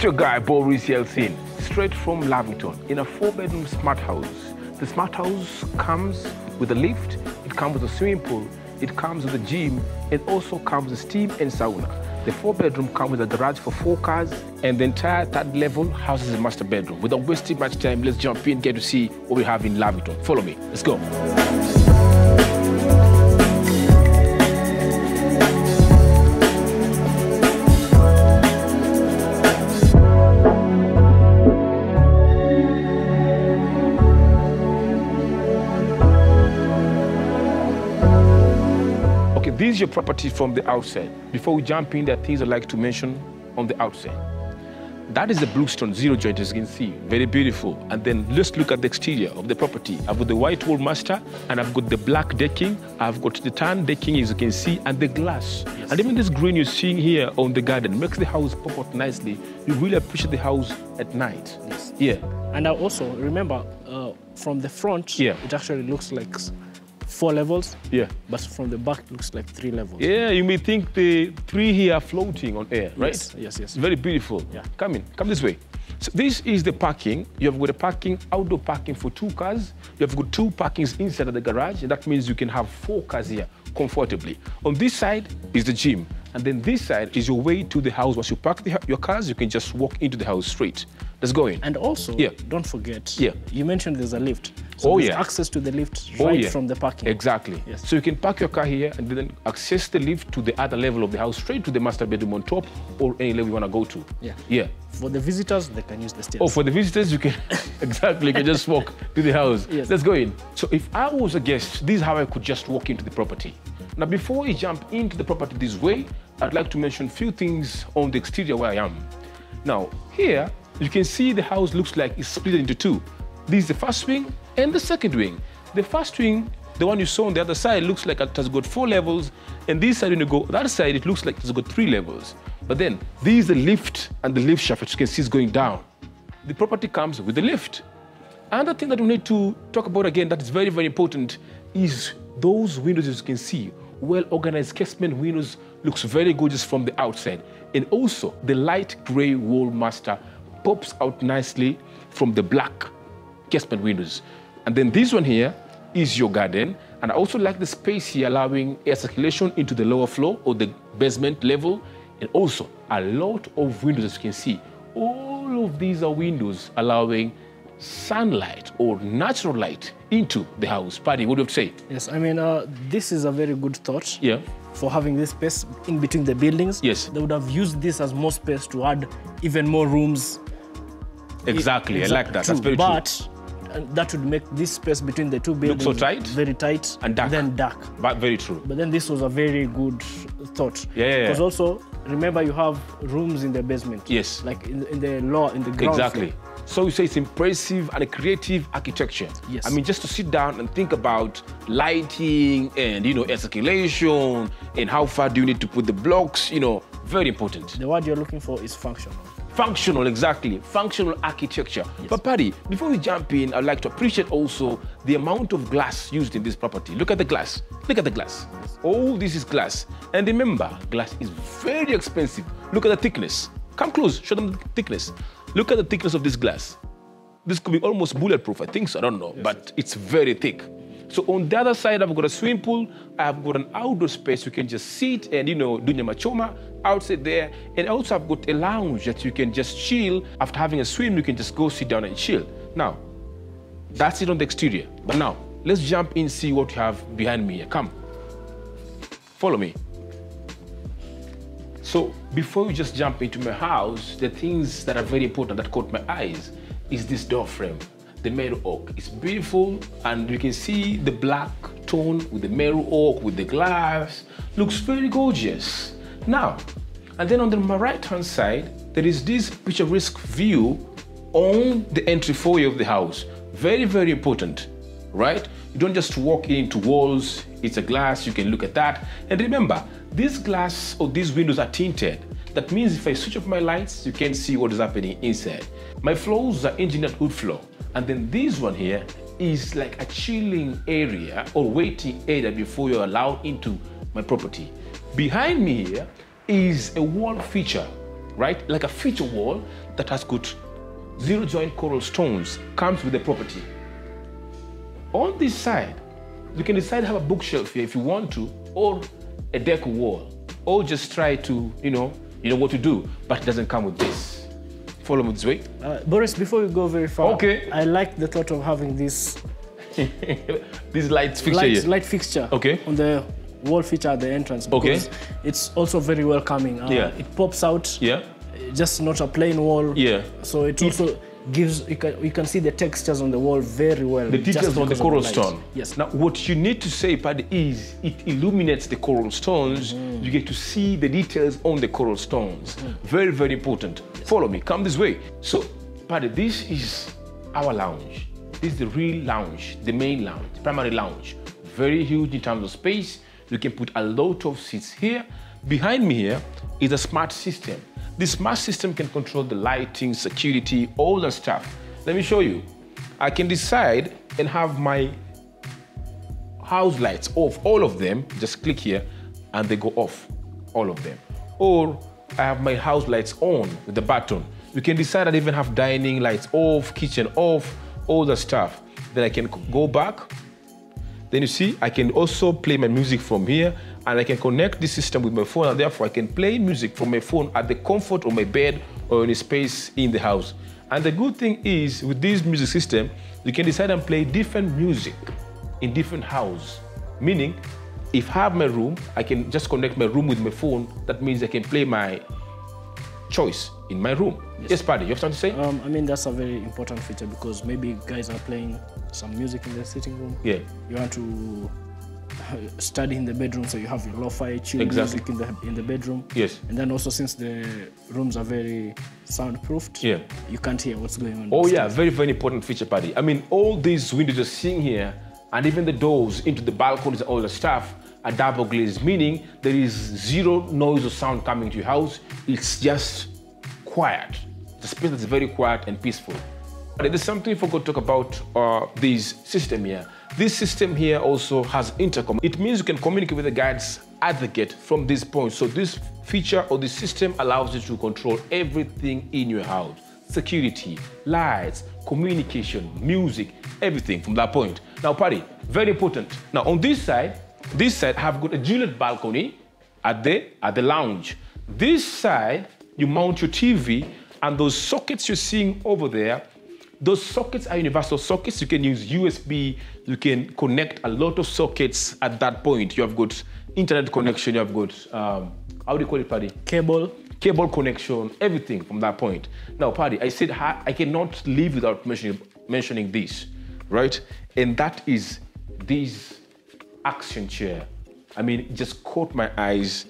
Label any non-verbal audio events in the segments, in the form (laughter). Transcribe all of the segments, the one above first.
It's your guy, Boris Yelstine, straight from Lavington, in a four-bedroom smart house. The smart house comes with a lift, it comes with a swimming pool, it comes with a gym, it also comes with steam and sauna. The four-bedroom comes with a garage for four cars, and the entire third level house is a master bedroom. Without wasting much time, let's jump in, and get to see what we have in Lavington. Follow me. Let's go. This is your property from the outside. Before we jump in, there are things I'd like to mention on the outside. That is the bluestone zero joint, as you can see, very beautiful. And then let's look at the exterior of the property. I've got the white wall master, and I've got the black decking. I've got the tan decking, as you can see, and the glass. And even this green you're seeing here on the garden makes the house pop out nicely. You really appreciate the house at night. Yes. Yeah. And I also remember uh, from the front, Yeah. it actually looks like four levels, Yeah. but from the back it looks like three levels. Yeah, you may think the three here are floating on air, right? Yes, yes, yes. Very beautiful. Yeah. Come in, come this way. So this is the parking. You have got a parking, outdoor parking for two cars. You have got two parkings inside of the garage, and that means you can have four cars here comfortably. On this side is the gym, and then this side is your way to the house. Once you park the, your cars, you can just walk into the house straight. Let's go in. And also, Yeah. don't forget, Yeah. you mentioned there's a lift. So Oh, there's yeah. access to the lift Oh, right yeah. from the parking. Exactly. Yes. So you can park your car here and then access the lift to the other level of the house, straight to the master bedroom on top, or any level you want to go to. Yeah. Yeah. For the visitors, they can use the stairs. Oh, for the visitors, you can (laughs) exactly you can just walk (laughs) to the house. Yes. Let's go in. So if I was a guest, this is how I could just walk into the property. Now, before we jump into the property this way, I'd like to mention a few things on the exterior where I am. Now, here you can see the house looks like it's split into two. This is the first wing and the second wing. The first wing, the one you saw on the other side, looks like it has got four levels, and this side, when you go that side, it looks like it's got three levels. But then, this is the lift and the lift shaft, which you can see is going down the property comes with the lift. Another thing that we need to talk about again that is very, very important is those windows as you can see, well organized casement windows looks very gorgeous from the outside. And also the light gray wall master pops out nicely from the black casement windows. And then this one here is your garden. And I also like the space here allowing air circulation into the lower floor or the basement level. And also a lot of windows as you can see. All of these are windows allowing sunlight or natural light into the house. Paddy, what do you have to say? Yes, I mean, uh, this is a very good thought Yeah. for having this space in between the buildings. Yes. They would have used this as more space to add even more rooms. Exactly. I like that. That's True, very true. but uh, that would make this space between the two buildings so tight? very tight And dark. then dark. But very true. But then this was a very good thought. Yeah, yeah, yeah. Because also, remember you have rooms in the basement. Yes. Like in, in the lower, in the ground Exactly. floor. So you say it's impressive and a creative architecture. Yes. I mean, just to sit down and think about lighting and you know air circulation and how far do you need to put the blocks. You know, very important. The word you're looking for is functional. Functional, exactly. Functional architecture. But Paddy, before we jump in, I'd like to appreciate also the amount of glass used in this property. Look at the glass. Look at the glass. All oh, this is glass. And remember, glass is very expensive. Look at the thickness. Come close, show them the thickness. Look at the thickness of this glass. This could be almost bulletproof, I think so, I don't know, but it's very thick. So on the other side, I've got a swimming pool, I've got an outdoor space you can just sit and, you know, do machoma outside there. And also I've got a lounge that you can just chill. After having a swim, you can just go sit down and chill. Now, that's it on the exterior. But now, let's jump in, see what you have behind me here. Come, follow me. So before you just jump into my house, the things that are very important that caught my eyes is this door frame, the Meru oak. It's beautiful and you can see the black tone with the Meru oak, with the glass. Looks very gorgeous. Now, and then on the, right hand side, there is this picturesque view on the entry foyer of the house. Very, very important, right? You don't just walk into walls, it's a glass, you can look at that. And remember, this glass or these windows are tinted. That means if I switch off my lights, you can see what is happening inside. My floors are engineered wood floor. And then this one here is like a chilling area or waiting area before you're allowed into my property. Behind me here is a wall feature right? Like a feature wall that has got zero joint coral stones, comes with the property. On this side, you can decide to have a bookshelf here if you want to, or a deck wall, or just try to, you know, you know what to do, but it doesn't come with this. Follow me this way. Uh, Boris, before we go very far, Okay. I like the thought of having this (laughs) this lights fixture light, here. light fixture Okay. on the wall feature at the entrance Okay. because it's also very welcoming. Uh, Yeah. It pops out, Yeah, just not a plain wall. yeah. So it also gives you can you can see the textures on the wall very well. The details on the coral light. stone. Yes. Now, what you need to say, Paddy, is it illuminates the coral stones. You get to see the details on the coral stones. Very, very important. Follow me. Come this way. So, Paddy, this is our lounge. This is the real lounge, the main lounge, primary lounge. Very huge in terms of space. You can put a lot of seats here. Behind me here is a smart system. This smart system can control the lighting, security, all the stuff. Let me show you. I can decide and have my house lights off, all of them. Just click here and they go off, all of them. Or I have my house lights on with the button. You can decide I even have dining lights off, kitchen off, all the stuff. Then I can go back. Then you see, I can also play my music from here and I can connect this system with my phone and therefore I can play music from my phone at the comfort of my bed or in a space in the house. And the good thing is with this music system, you can decide and play different music in different house. Meaning, if I have my room, I can just connect my room with my phone. That means I can play my choice in my room. Yes, Paddy, you have something to say? Um, I mean that's a very important feature because maybe guys are playing some music in the sitting room. yeah. You want to (laughs) study in the bedroom, so you have your lo-fi chill Exactly. music in the in the bedroom. Yes. And then also since the rooms are very soundproofed, Yeah. you can't hear what's going on. Oh yeah, downstairs. very, very important feature, Paddy. I mean, all these windows you're seeing here, and even the doors into the balconies and all the stuff are double glazed, meaning there is zero noise or sound coming to your house. It's just quiet. The space is very quiet and peaceful. But there's something I forgot to talk about uh, this system here. This system here also has intercom. It means you can communicate with the guides at the gate from this point. So this feature or this system allows you to control everything in your house. Security, lights, communication, music, everything from that point. Now, Paddy, very important. Now, on this side, this side have got a Juliet balcony at the at the lounge. This side, you mount your TV, and those sockets you're seeing over there, those sockets are universal sockets. You can use USB. You can connect a lot of sockets at that point. You have got internet connection. You have got um, how do you call it, Paddy? cable. cable connection, everything from that point. Now, Paddy, I said I cannot live without mentioning, mentioning this, right? And that is this action chair. I mean, it just caught my eyes.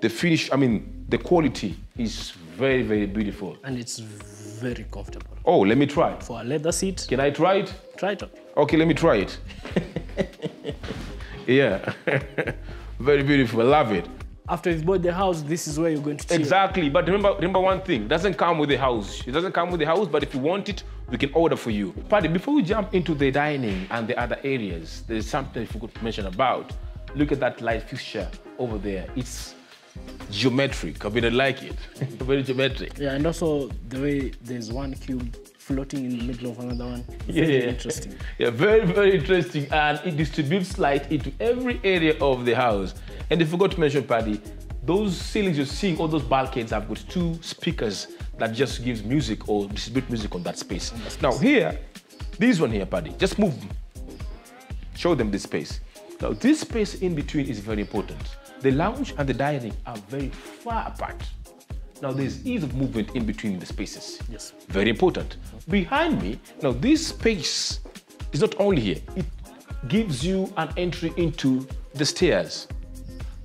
The finish, I mean, the quality is very, very beautiful. and it's very comfortable. Oh, let me try. It. For a leather seat, Can I try it? try it. Okay, let me try it. (laughs) yeah. (laughs) very beautiful. I love it. After you've bought the house, this is where you're going to chill. Exactly, but remember, remember one thing: it doesn't come with the house. It doesn't come with the house, but if you want it, we can order for you. Paddy, before we jump into the dining and the other areas, there's something I forgot to mention about. Look at that light fixture over there. It's geometric. I mean, I like it. (laughs) Very geometric. Yeah, and also the way there's one cube floating in the middle of another one. Yeah, Very yeah. interesting. (laughs) Yeah, very, very interesting. And it distributes light into every area of the house. And I forgot to mention, Paddy, those ceilings you're seeing, all those bulkheads have got two speakers that just gives music or distribute music on that space. Now here, this one here, Paddy, just move. Show them this space. Now this space in between is very important. The lounge and the dining are very far apart. Now there's ease of movement in between the spaces. Yes. Very important. Behind me, now this space is not only here, it gives you an entry into the stairs.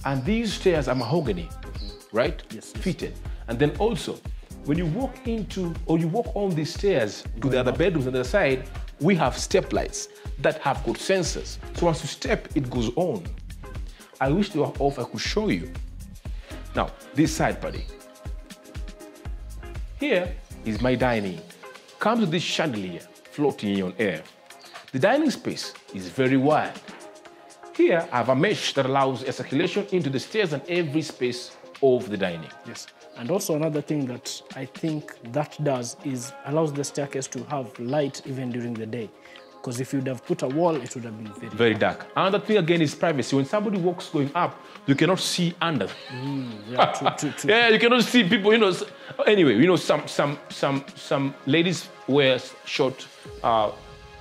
And these stairs are mahogany, right? Yes, yes. Fitted. And then also, when you walk into or you walk on these stairs to the other bedrooms on the other side, we have step lights that have got sensors. So once you step, it goes on. I wish they were off, I could show you. Now, this side, buddy. Here is my dining. Comes with this chandelier floating on air. The dining space is very wide. here I have a mesh that allows air circulation into the stairs and every space of the dining. Yes. And also another thing that I think that does is allows the staircase to have light even during the day. Because if you'd have put a wall, it would have been very Very dark. Another thing again is privacy. When somebody walks going up, you cannot see under. yeah, true, true, (laughs) true. Yeah, you cannot see people. You know. Anyway, you know some some some some ladies wear short uh,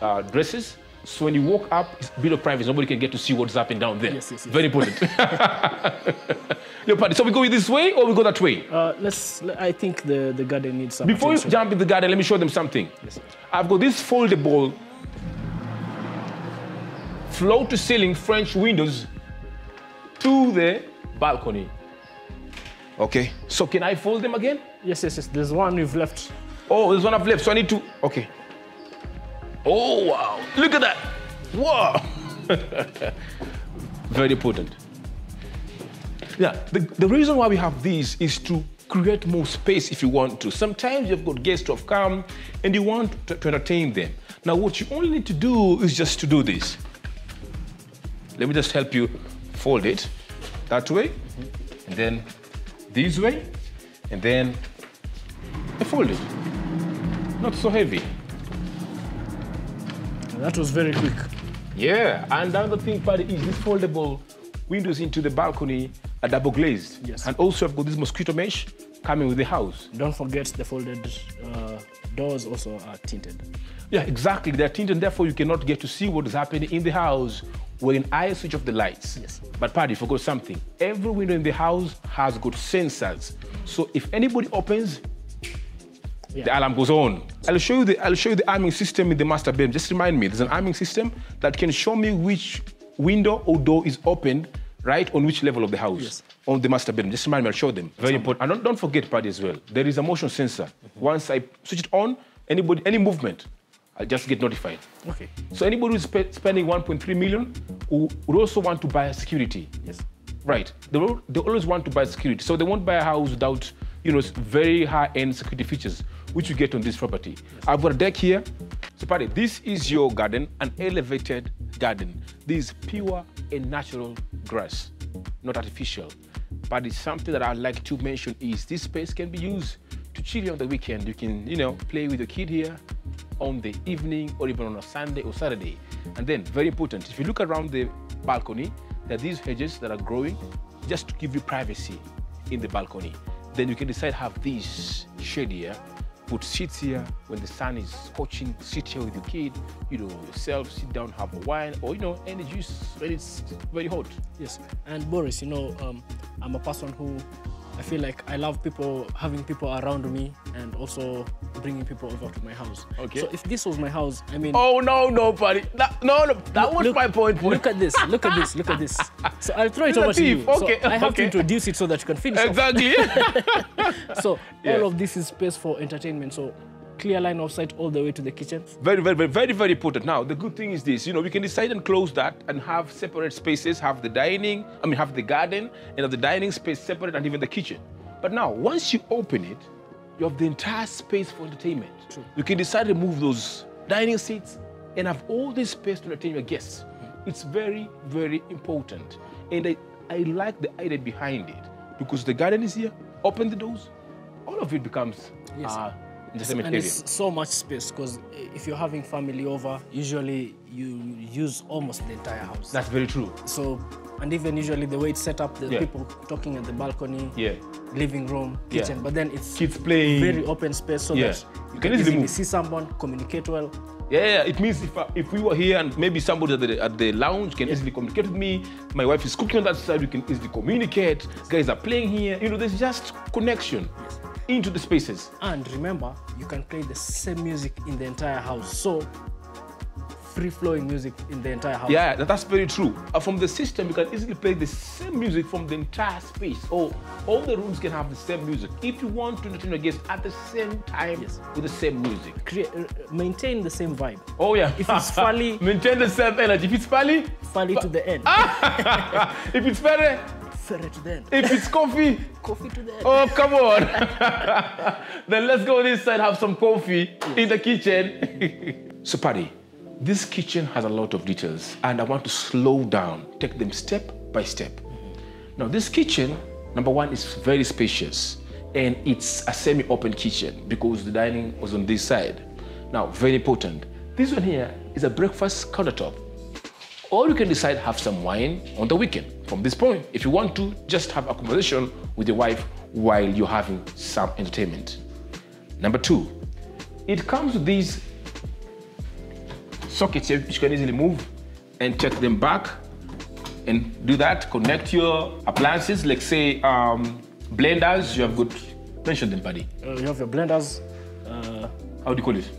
uh, dresses. So when you walk up, it's a bit of privacy. Nobody can get to see what's up and down there. Yes, yes, yes. Very important. (laughs) Yo, Paddy. So we go this way or we go that way? Uh, let's. I think the, the garden needs some. Before you jump in the garden, let me show them something. Yes. I've got this foldable floor to ceiling French windows to the balcony. Okay, so can I fold them again? Yes, yes, yes. There's one you've left. Oh, there's one I've left, so I need to. Okay. Oh, wow. Look at that. Wow. (laughs) Very important. Yeah, the, the reason why we have these is to create more space if you want to. Sometimes you've got guests who have come and you want to, to entertain them. Now, what you only need to do is just to do this. Let me just help you fold it that way, and then this way, and then I fold it. Not so heavy. That was very quick. Yeah, and the other thing, Paddy, is this foldable windows into the balcony are double glazed. Yes. And also, I've got this mosquito mesh coming with the house. Don't forget the folded uh, doors also are tinted. Yeah, exactly. They're tinted, therefore you cannot get to see what is happening in the house when I switch off the lights. Yes. But Paddy, forgot something. Every window in the house has got sensors. So if anybody opens, the alarm goes on. I'll show you the I'll show you the arming system in the master bedroom. Just remind me, there's an arming system that can show me which window or door is opened, right, on which level of the house. Yes. On the master bedroom. Just remind me, I'll show them. Very important. And don't, don't forget, Paddy, as well. There is a motion sensor. Once I switch it on, anybody, any movement, I'll just get notified. Okay. So anybody who's spe- spending 1.3 million who would also want to buy a security. Yes. Right. They, al- they always want to buy security. So they won't buy a house without, you know, very high-end security features, which you get on this property. I've got a deck here. So, Paddy, this is your garden, an elevated garden. This is pure and natural grass, not artificial. But it's something that I'd like to mention is this space can be used to chill on the weekend. You can, you know, play with your kid here on the evening or even on a Sunday or Saturday. And then, very important, if you look around the balcony, there are these hedges that are growing just to give you privacy in the balcony. Then you can decide have this shade here, put seats here when the sun is scorching, sit here with your kid, you know, yourself, sit down, have a wine, or you know, any juice when it's very hot. Yes. And Boris, you know, um, I'm a person who I feel like I love people, having people around me, and also bringing people over to my house. Okay. So if this was my house, I mean, Oh no, no, buddy. That, no, no, that was look, my point. point. Look at this. Look at this. Look at this. So I'll throw it over to you. Okay, So I have to introduce it so that you can finish. Exactly. (laughs) So Yeah. all of this is space for entertainment. So clear line of sight all the way to the kitchen. Very, very, very, very, very important. Now, the good thing is this, you know, we can decide and close that and have separate spaces, have the dining, I mean, have the garden and have the dining space separate and even the kitchen. But now, once you open it, you have the entire space for entertainment. True. You can decide to move those dining seats and have all this space to entertain your guests. It's very, very important. And I, I like the idea behind it because the garden is here, open the doors, all of it becomes Yes. uh, entertainment and it's so much space because if you're having family over, usually you use almost the entire house. That's very true. so, and even usually the way it's set up, the Yeah. people talking at the balcony, Yeah. living room, Yeah. kitchen, but then it's Kids playing. very open space so Yeah. that you You can, can easily move. see someone, communicate well. Yeah, yeah, it means if, if we were here and maybe somebody at the, at the lounge can easily communicate with me, my wife is cooking on that side, we can easily communicate, guys are playing here, you know, there's just connection into the spaces. And remember, you can play the same music in the entire house. So, free flowing music in the entire house. Yeah, that's very true. Uh, from the system, you can easily play the same music from the entire space. Or all the rooms can have the same music. If you want to entertain your guests at the same time Yes. with the same music. Create, uh, maintain the same vibe. Oh yeah. If it's (laughs) Fally- maintain the same energy. If it's Fally, Fally to the end. (laughs) if it's Ferre, Ferre to the if it's Koffi, Koffi to the end. Oh, come on. (laughs) then let's go this side, have some coffee in the kitchen. (laughs) so, Paddy, This kitchen has a lot of details, and I want to slow down, take them step by step. Mm-hmm. Now, this kitchen, number one, is very spacious, and it's a semi-open kitchen because the dining was on this side. Now, very important. This one here is a breakfast countertop. Or you can decide have some wine on the weekend. From this point, if you want to, just have a conversation with your wife while you're having some entertainment. Number two, it comes with these sockets here which you can easily move and check them back and do that. Connect your appliances, like say um, blenders. You have good. Mention them, buddy. Uh, you have your blenders, uh, How do you call it?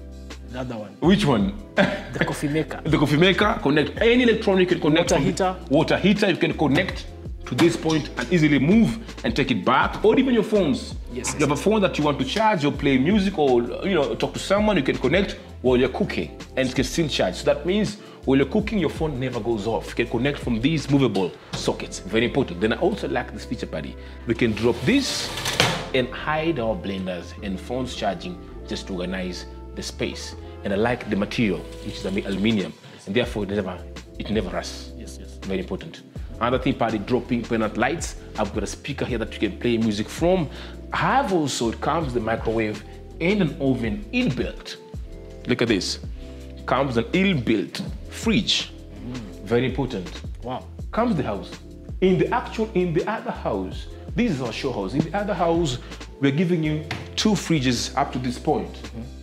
The other one, Which one? the coffee maker. (laughs) the coffee maker. Connect any electronic. You can connect. Water from the- heater. Water heater. You can connect to this point and easily move and take it back, or even your phones. Yes, You have a phone that you want to charge or play music or you know talk to someone. You can connect while you're cooking and it can still charge. So that means while you're cooking, your phone never goes off. You can connect from these movable sockets. Very important. Then I also like this feature, buddy. We can drop this and hide our blenders and phones charging just to organize the space. And I like the material, which is aluminium, and therefore it never it never rusts. Yes, yes. Very important. Another thing, Paddy dropping pendant lights. I've got a speaker here that you can play music from. I have also, it comes the microwave and an oven inbuilt. Look at this. Comes an inbuilt fridge. Mm. Very important. Wow. Comes the house. In the actual, in the other house, this is our show house. In the other house, we're giving you two fridges up to this point.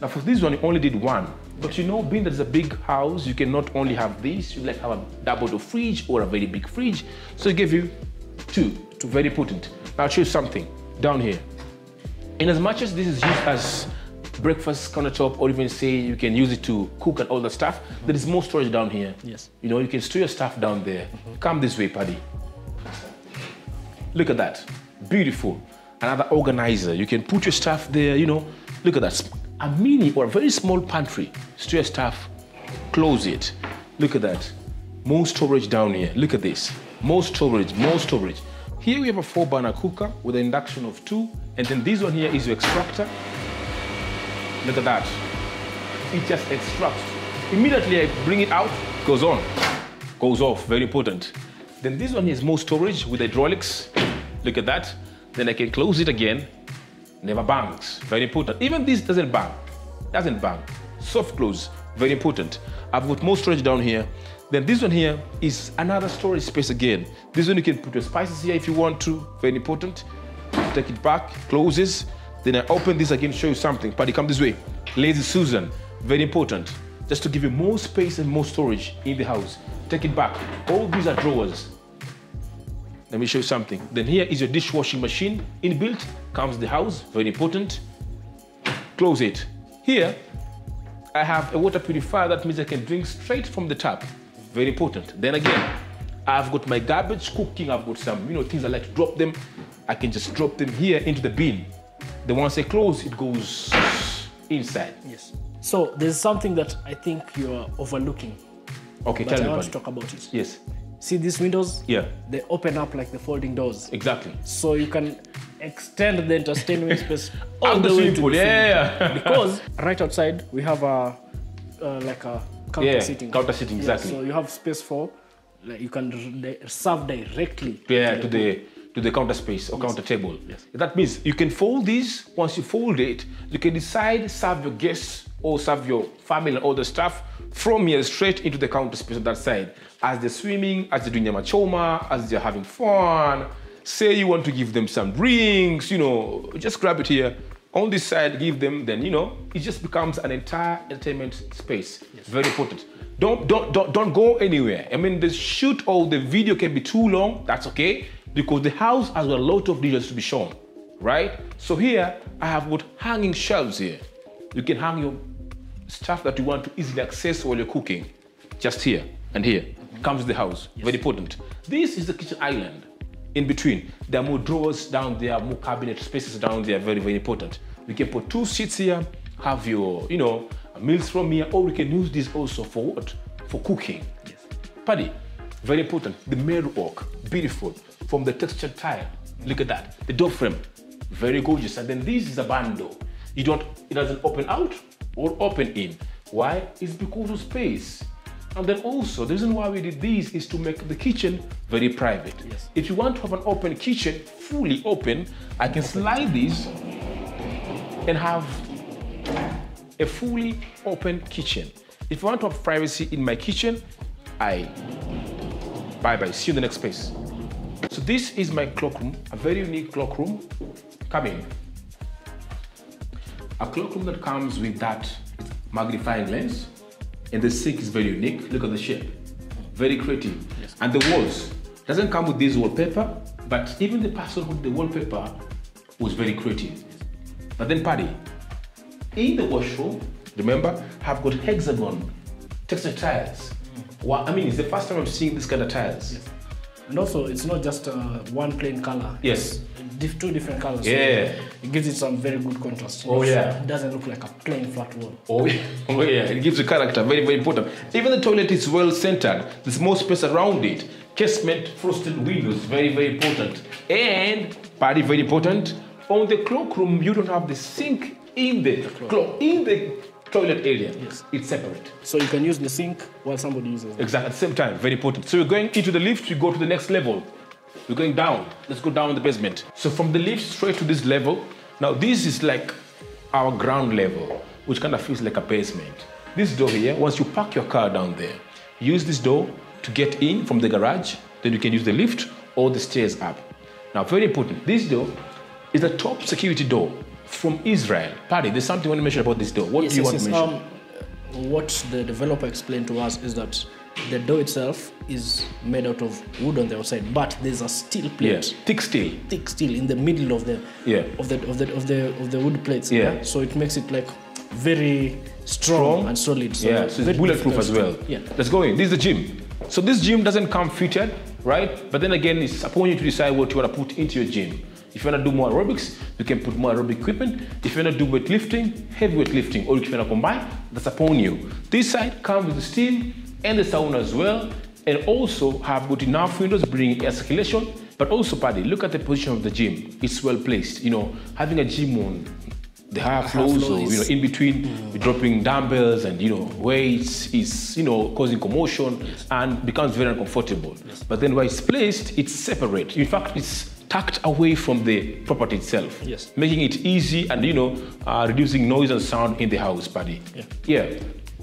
Now for this one, you only did one. But you know, being that it's a big house, you can not only have this, you like have a double door fridge or a very big fridge. So it gave you two, two very potent. Now I'll show you something down here. In as much as this is used as breakfast countertop, or even say you can use it to cook and all that stuff, there is more storage down here. Yes. You know, you can store your stuff down there. Mm-hmm. Come this way, Paddy. Look at that. Beautiful. Another organizer. You can put your stuff there, you know. Look at that. A mini or a very small pantry. Store your stuff, close it. Look at that. More storage down here. Look at this. More storage, more storage. Here we have a four burner cooker with an induction of two. And then this one here is your extractor. Look at that. It just extracts. Immediately I bring it out, goes on, goes off. Very important. Then this one is more storage with hydraulics. Look at that. Then I can close it again. Never bangs. Very important. Even this doesn't bang. Doesn't bang. Soft close. Very important. I've got more storage down here. Then this one here is another storage space again. This one you can put your spices here if you want to. Very important. Take it back, closes. Then I open this again, show you something. Paddy, come this way. Lazy Susan, very important. Just to give you more space and more storage in the house. Take it back. All these are drawers. Let me show you something. Then here is your dishwashing machine inbuilt. Comes the house, very important. Close it. Here, I have a water purifier. That means I can drink straight from the tap. Very important. Then again, I've got my garbage cooking. I've got some, you know, things I like to drop them. I can just drop them here into the bin. Then once I close, it goes inside. Yes. So there's something that I think you're overlooking, Okay, but tell I me want to talk about it. Yes. See these windows? Yeah. They open up like the folding doors. Exactly. So you can extend the entertainment (laughs) space all the the way to the yeah, yeah. because right outside we have a uh, like a counter Yeah, sitting. counter Yeah, exactly. so you have space for like you can serve directly. Yeah, to the to the counter space or counter table. Yes. That means you can fold these. Once you fold it, you can decide serve your guests or serve your family and all the stuff from here straight into the counter space on that side. As they're swimming, as they're doing their machoma, as they're having fun. Say you want to give them some drinks, you know, just grab it here. On this side, give them, then you know, it just becomes an entire entertainment space. Very important. Don't don't don't don't go anywhere. I mean, the shoot or the video can be too long. That's okay because the house has a lot of details to be shown, right? So here I have got hanging shelves here. You can hang your stuff that you want to easily access while you're cooking. Just here and here comes to the house. Very important. This is the kitchen island. In between, there are more drawers down there, more cabinet spaces down there. Very very important. We can put two seats here. Have your you know meals from here, or we can use this also for what? For cooking. Yes. Paddy, very important. The mirror work, beautiful. From the textured tile, look at that. The door frame, very gorgeous. And then this is a bando. You don't, it doesn't open out or open in. Why? It's because of space. And then also, the reason why we did this is to make the kitchen very private. Yes. If you want to have an open kitchen, fully open, I can slide this and have a fully open kitchen. If I want to have privacy in my kitchen, I bye bye. See you in the next space. So this is my cloakroom, a very unique cloakroom. Come in. A cloakroom that comes with that magnifying lens, and the sink is very unique. Look at the shape, very creative. And the walls doesn't come with this wallpaper, but even the person who did the wallpaper was very creative. But then, Paddy, in the washroom, remember, have got hexagon texture tiles. Mm. Wow, I mean, it's the first time I'm seeing this kind of tiles. And also, it's not just uh, one plain color. Yes. Diff- two different colors. so Yeah. it gives it some very good contrast. Oh, So yeah. It doesn't look like a plain flat wall. Oh (laughs) yeah, oh yeah, it gives you character, very, very important. Even the toilet is well centered. There's more space around it. Casement, frosted windows, very, very important. And, Paddy, very important. On the cloakroom, you don't have the sink in the cloak, in the toilet area. Yes. It's separate. So you can use the sink while somebody uses the Exactly, at the same time, very important. So we're going into the lift, we go to the next level. We're going down. Let's go down the basement. So from the lift straight to this level. Now this is like our ground level, which kind of feels like a basement. This door here, once you park your car down there, use this door to get in from the garage, then you can use the lift or the stairs up. Now, very important, this door is the top security door from Israel. Paddy, there's something you want to mention about this door. What Yes, do you yes, want to mention? Um, what the developer explained to us is that the door itself is made out of wood on the outside, but there's a steel plate, yeah, thick steel. thick steel in the middle of the Yeah. of the of the of the of the wood plates. Yeah. So it makes it like very strong, Strong. and solid. So yeah, so it's bulletproof as well. Yeah. Let's go in. This is the gym. So this gym doesn't come fitted, right? But then again, it's upon you to decide what you want to put into your gym. If you want to do more aerobics, you can put more aerobic equipment. If you want to do weightlifting, heavy weightlifting, or if you want to combine, that's upon you. This side comes with the steam and the sauna as well, and also have got enough windows bringing air circulation. But also, Paddy, look at the position of the gym. It's well placed. You know, having a gym on the higher floors floor or you know in between mm. dropping dumbbells and you know weights is you know causing commotion and becomes very uncomfortable but then where it's placed it's separate in fact it's tucked away from the property itself Yes. making it easy and you know uh, reducing noise and sound in the house buddy Yeah. yeah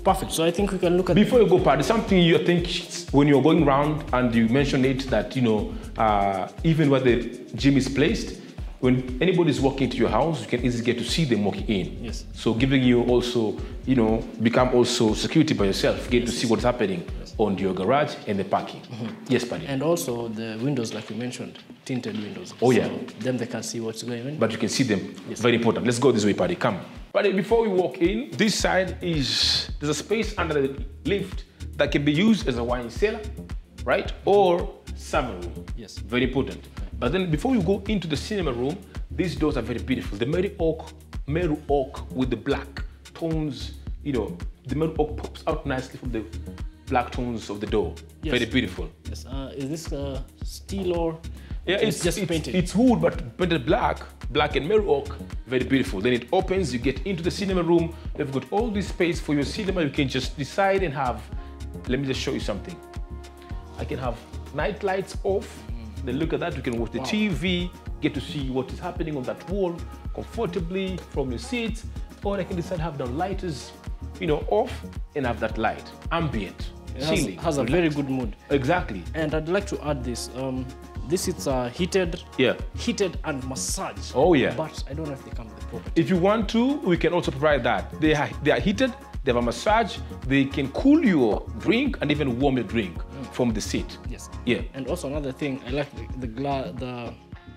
Perfect. So I think we can look at before you go, Paddy, something you think when you're going around and you mention it that you know uh, even where the gym is placed, when anybody is walking into your house, you can easily get to see them walking in. Yes. So giving you also, you know, become also security by yourself, get to see what's happening on your garage and the parking. Mm-hmm. Yes, Paddy. And also the windows, like you mentioned, tinted windows. Oh, yeah. So them they can see what's going on. but you can see them. Yes. Very important. Let's go this way, Paddy. Come. Paddy, before we walk in, this side is there's a space under the lift that can be used as a wine cellar, right? Or summer room. Yes. Very important. But then before you go into the cinema room, these doors are very beautiful. The Mary oak, Meru oak with the black tones, you know, the Meru oak pops out nicely from the black tones of the door. Yes. Very beautiful. Yes. Uh, is this uh, steel or? Yeah, it's, just it's, painted. It's wood, but painted black, black and Meru oak. Very beautiful. Then it opens, you get into the cinema room. They've got all this space for your cinema. You can just decide and have. Let me just show you something. I can have night lights off. Then look at that. You can watch the TV, get to see what is happening on that wall comfortably from your seat. Or I can decide to have the lighters, you know, off and have that light, ambient, It has, a very good mood. exactly. And I'd like to add this. Um, this is uh, heated, Yeah. heated and massage. Oh, yeah. But I don't know if they come with the property. If you want to, we can also provide that. They are, they are heated, they have a massage, they can cool your drink and even warm your drink from the seat. Yes. Yeah, And also another thing, I like the the, gla- the,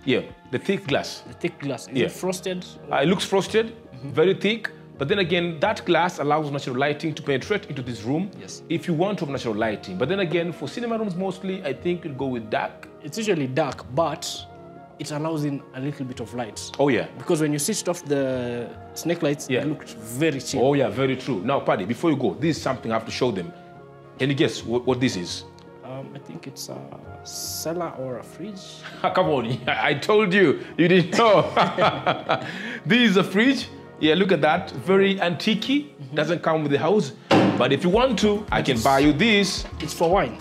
yeah, the thick glass. the thick glass. Is Yeah. it frosted? Uh, it looks frosted, very thick, but then again, that glass allows natural lighting to penetrate into this room. Yes. If you want to have natural lighting. But then again, for cinema rooms mostly, I think you'll go with dark. It's usually dark, but it allows in a little bit of light. Oh, yeah. Because when you switched off the snake lights, Yeah. it looked very chill. Oh, yeah, very true. Now, Paddy, before you go, this is something I have to show them. Can you guess what, what this is? Um, I think it's a cellar or a fridge. (laughs) Come on, I told you, you didn't know. (laughs) this is a fridge. Yeah, look at that. Very antique. Mm-hmm. Doesn't come with the house. But if you want to, I can buy you this. It's for wine.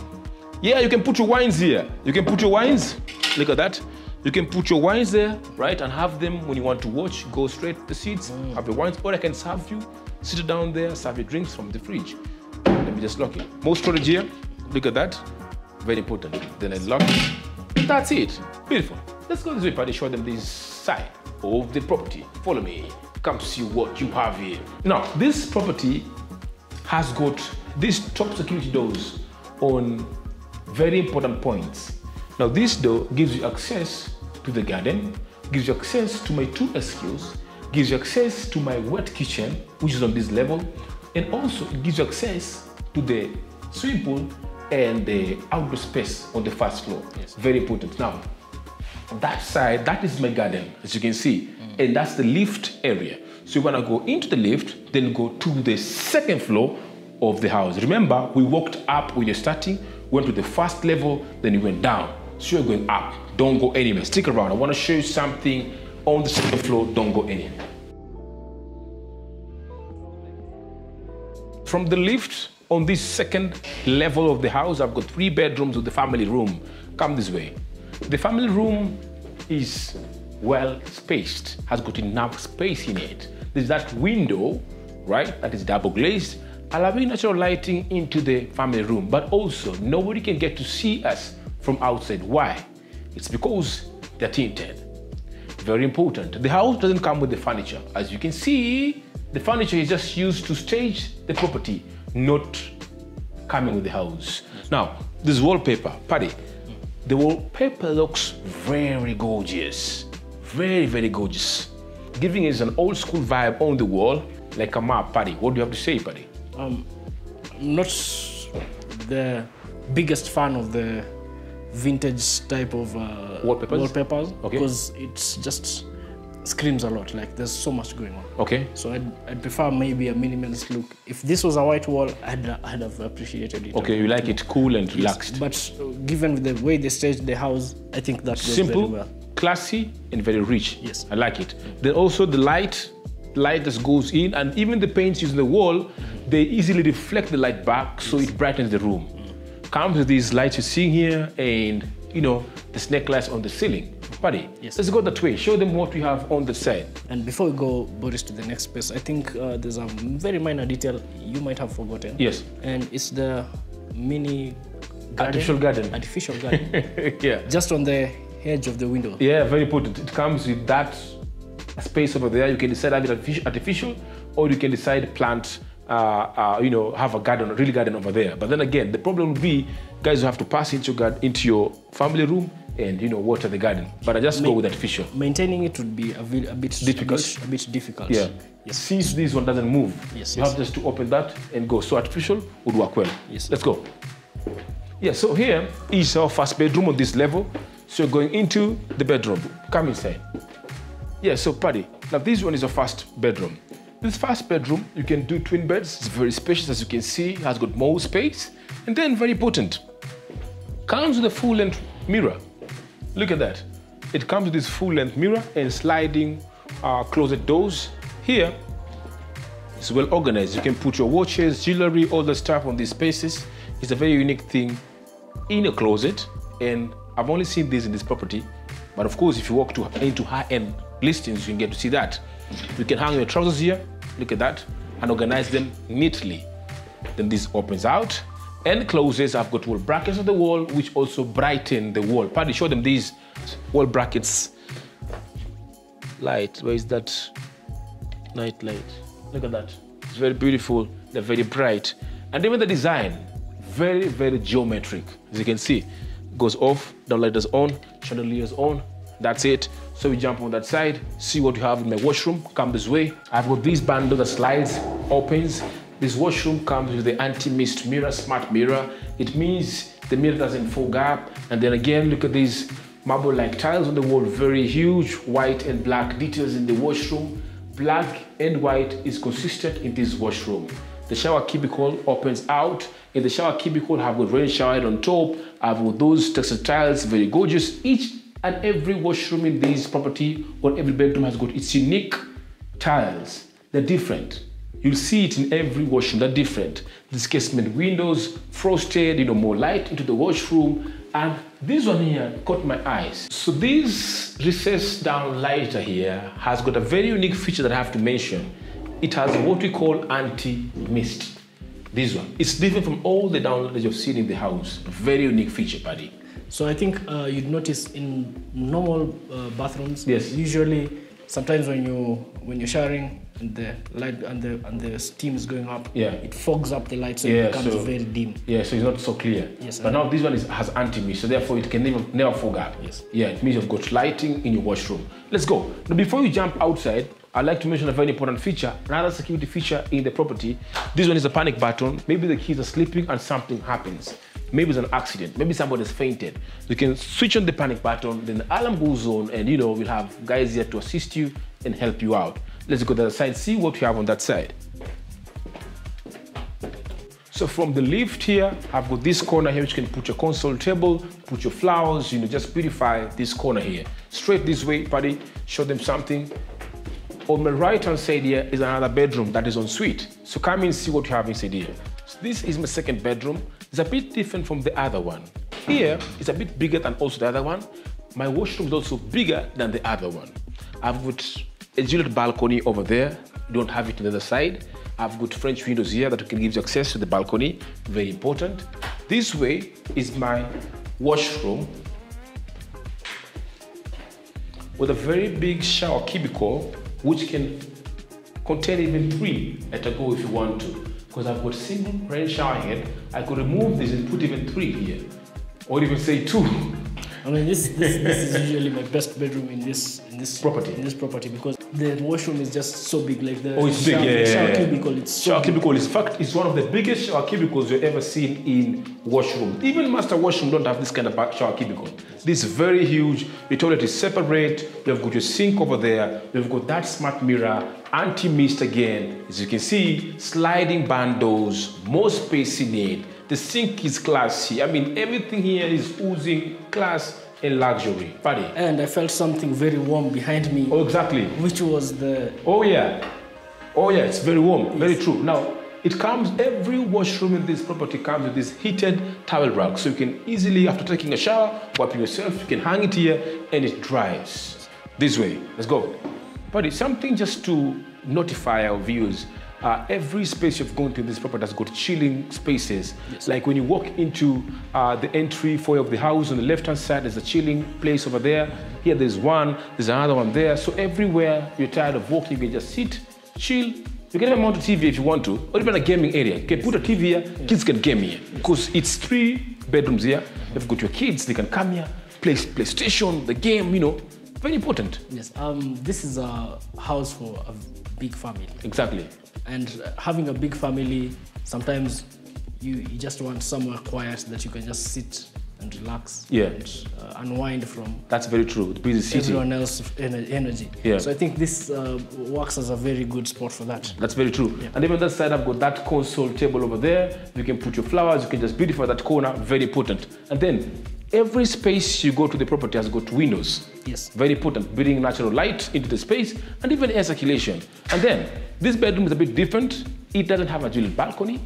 Yeah, you can put your wines here. You can put your wines. Look at that. You can put your wines there, right, and have them when you want to watch. Go straight to the seats, mm. have your wines, or I can serve you. Sit down there, serve your drinks from the fridge. Let me just lock it. More storage here. Look at that. Very important. Then I lock it. That's it. Beautiful. Let's go this way, Paddy. Show them this side of the property. Follow me. Come see what you have here. Now, this property has got these top security doors on very important points. Now, this door gives you access to the garden, gives you access to my two SQs, gives you access to my wet kitchen, which is on this level, and also it gives you access to the swimming pool and the outdoor space on the first floor. Yes. Very important. Now, that side, that is my garden, as you can see, and that's the lift area. So you wanna go into the lift, then go to the second floor of the house. Remember, we walked up when you're starting, went to the first level, then you went down. So you're going up. Don't go anywhere. Stick around. I wanna show you something on the second floor. Don't go anywhere. From the lift on this second level of the house, I've got three bedrooms with the family room. Come this way. The family room is well spaced, has got enough space in it. There's that window, right, that is double glazed, allowing natural lighting into the family room, but also nobody can get to see us from outside. Why? It's because they're tinted. Very important. The house doesn't come with the furniture. As you can see, the furniture is just used to stage the property, not coming with the house. Now, this wallpaper, Paddy, the wallpaper looks very gorgeous. Very, very gorgeous. Giving us an old school vibe on the wall, like a map, Paddy. What do you have to say, Paddy? Um, I'm not the biggest fan of the vintage type of uh, Wallpapers? wallpapers Okay. because it's just screams a lot. Like there's so much going on. Okay. So I'd, I'd prefer maybe a minimalist look. If this was a white wall, I'd, I'd have appreciated it. Okay, you like it cool and relaxed. Yes, But uh, given the way they staged the house, I think that goes Simple, very well. classy, and very rich. Yes. I like it. Then also the light, light that goes in, and even the paints used in the wall, they easily reflect the light back, so it brightens the room. Comes with these lights you're seeing here, and you know the snake lights on the ceiling. Buddy, Yes. let's go that way. Show them what we have on the side. And before we go, Boris, to the next space, I think uh, there's a very minor detail you might have forgotten. Yes. And it's the mini garden, Artificial garden. Artificial garden. (laughs) yeah. just on the edge of the window. Yeah, very important. It comes with that space over there. You can decide have it artificial, or you can decide plant. Uh, uh, you know, have a garden, a real garden over there. But then again, the problem will be guys you have to pass into into your family room and you know water the garden. But I just go with artificial. Maintaining it would be a, bit- a bit Difficult. A bit, a bit difficult. Yeah. Yes. Since this one doesn't move, Yes, you yes. have just to open that and go. So artificial would work well. Yes. Let's go. Yeah. So here is our first bedroom on this level. So you're going into the bedroom. Come inside. Yeah, so Paddy, now this one is a first bedroom. This first bedroom, you can do twin beds. It's very spacious, as you can see. It has got more space. And then, very important, comes with a full-length mirror. Look at that. It comes with this full-length mirror and sliding uh, closet doors. Here, it's well organized. You can put your watches, jewelry, all the stuff on these spaces. It's a very unique thing in a closet, and I've only seen this in this property. But of course, if you walk to, into high-end listings, you can get to see that. You can hang your trousers here, look at that, and organize them neatly. Then this opens out and closes. I've got wall brackets on the wall, which also brighten the wall. Paddy, show them these wall brackets. Light, where is that? Night light. Look at that. It's very beautiful. They're very bright. And even the design, very, very geometric. As you can see, goes off, downlight is on, chandeliers on. That's it. So we jump on that side, see what we have in my washroom. Come this way. I've got this bundle that slides, opens. This washroom comes with the anti-mist mirror, smart mirror. It means the mirror doesn't fog up. And then again, look at these marble-like tiles on the wall, very huge, white and black details in the washroom. Black and white is consistent in this washroom. The shower cubicle opens out. In the shower cubicle, I've got rain shower head on top. I've got those textile tiles, very gorgeous. Each and every washroom in this property or every bedroom has got its unique tiles. They're different. You'll see it in every washroom, they're different. This casement windows, frosted, you know, more light into the washroom. And this one here caught my eyes. So this recessed down lighter here has got a very unique feature that I have to mention. It has what we call anti-mist. This one. It's different from all the downlights you've seen in the house. Very unique feature, buddy. So I think uh, you'd notice in normal uh, bathrooms, Yes. usually sometimes when you when you're showering and the light and the and the steam is going up, Yeah. it fogs up the light so Yeah, it becomes so- very dim. Yeah, so it's not so clear. Yes, But now this one is, has anti-mist, so therefore it can never, never fog up. Yes. Yeah, it means you've got lighting in your washroom. Let's go. Now, before you jump outside, I'd like to mention a very important feature, another security feature in the property. This one is a panic button. Maybe the kids are sleeping and something happens. Maybe it's an accident. Maybe somebody's fainted. You can switch on the panic button, then the alarm goes on, and you know, we'll have guys here to assist you and help you out. Let's go to the other side, see what you have on that side. So from the lift here, I've got this corner here which you can put your console table, put your flowers, you know, just beautify this corner here. Straight this way, buddy, show them something. On my right hand side here is another bedroom that is en suite. So come in see what you have inside here. So this is my second bedroom. It's a bit different from the other one. Here, it's a bit bigger than also the other one. My washroom is also bigger than the other one. I've got a Juliet balcony over there. You don't have it on the other side. I've got French windows here that can give you access to the balcony. Very important. This way is my washroom with a very big shower cubicle which can contain even three at a go if you want to. Because I've got single rain shower head, I could remove this and put even three here. Or even say two. I mean, this, this, this is usually my best bedroom in this in this Property. In this property because the washroom is just so big. Like the Oh, it's big, shower, the yeah, shower yeah. cubicle. It's so Shower big. cubicle is fact is one of the biggest shower cubicles you've ever seen in washroom. Even master washroom don't have this kind of shower cubicle. This is very huge. The toilet is separate. You've got your sink over there. You've got that smart mirror, anti-mist again. As you can see, sliding bandos, more space in it. The sink is classy. I mean, everything here is oozing class and luxury. Buddy. And I felt something very warm behind me, Oh, exactly. which was the Oh yeah. Oh yeah, it's very warm. Very true. Now, it comes, every washroom in this property comes with this heated towel rack. So you can easily, after taking a shower, wiping yourself, you can hang it here and it dries. This way. Let's go. But it's something just to notify our viewers. Uh, every space you've gone to in this property has got chilling spaces. Like when you walk into uh, the entry foyer of the house, on the left hand side, there's a chilling place over there. Here, there's one, there's another one there. So everywhere you're tired of walking, you can just sit, chill. You can even mount a TV if you want to, or even a gaming area. You can put a TV here, kids can game here. Because it's three bedrooms here. You've got your kids, they can come here, play PlayStation, the game, you know. Very important. yes. Um, this is a house for a big family. Exactly. and having a big family sometimes you, you just want somewhere quiet that you can just sit and relax Yeah. and uh, unwind from That's very true. The busy city. everyone else's ener- energy Yeah. so i think this uh, works as a very good spot for that That's very true. And even on that side, I've got that console table over there. You can put your flowers, you can just beautify that corner. Very important. And then every space you go to the property has got windows. Yes. Very important, bringing natural light into the space and even air circulation. And then this bedroom is a bit different. It doesn't have a Juliet balcony